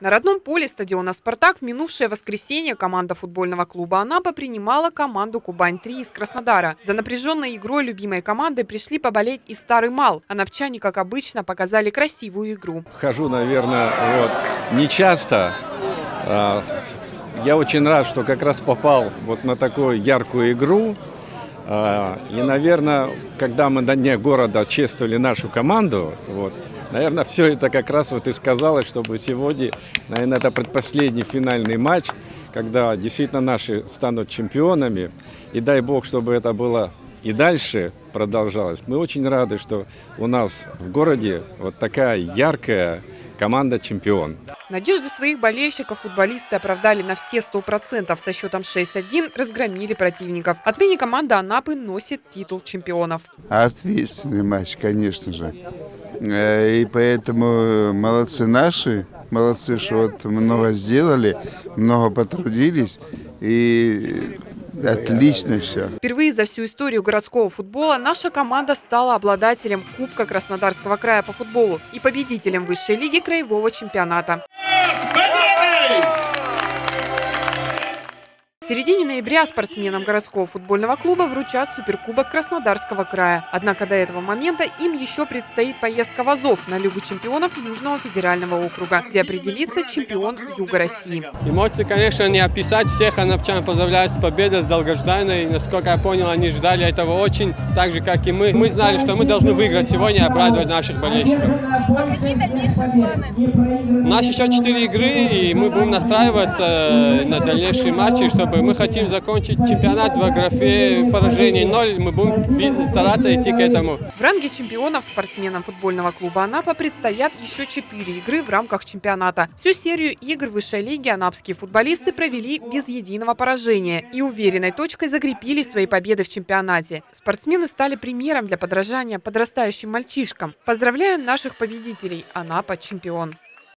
На родном поле стадиона «Спартак» в минувшее воскресенье команда футбольного клуба «Анапа» принимала команду «Кубань-3» из Краснодара. За напряженной игрой любимой команды пришли поболеть и Старый Мал. Анапчане, как обычно, показали красивую игру. Хожу, наверное, вот, не часто. А, я очень рад, что как раз попал вот на такую яркую игру. А, и, наверное, когда мы на дне города чествовали нашу команду, вот, наверное, все это как раз вот и сказалось, чтобы сегодня, наверное, это предпоследний финальный матч, когда действительно наши станут чемпионами. И дай бог, чтобы это было и дальше продолжалось. Мы очень рады, что у нас в городе вот такая яркая команда чемпион. Надежды своих болельщиков футболисты оправдали на все 100%. Со счетом 6-1 разгромили противников. Отныне команда Анапы носит титул чемпионов. Ответственный матч, конечно же. Э, и поэтому молодцы наши, молодцы, что вот много сделали, много потрудились. И Отлично все. Впервые за всю историю городского футбола наша команда стала обладателем Кубка Краснодарского края по футболу и победителем высшей лиги краевого чемпионата. Ноября спортсменам городского футбольного клуба вручат Суперкубок Краснодарского края. Однако до этого момента им еще предстоит поездка в Азов на Лигу чемпионов Южного федерального округа, где определится чемпион Юга России. Эмоции, конечно, не описать. Всех анапчан поздравляю с победой, с долгожданной. Насколько я понял, они ждали этого очень, так же, как и мы. Мы знали, что мы должны выиграть сегодня и обрадовать наших болельщиков. У нас еще четыре игры, и мы будем настраиваться на дальнейшие матчи, чтобы мы хотим закончить чемпионат в графе поражений ноль. Мы будем стараться идти к этому. В ранге чемпионов спортсменам футбольного клуба «Анапа» предстоят еще четыре игры в рамках чемпионата. Всю серию игр высшей лиги анапские футболисты провели без единого поражения и уверенной точкой закрепили свои победы в чемпионате. Спортсмены стали примером для подражания подрастающим мальчишкам. Поздравляем наших победителей! Анапа – чемпион!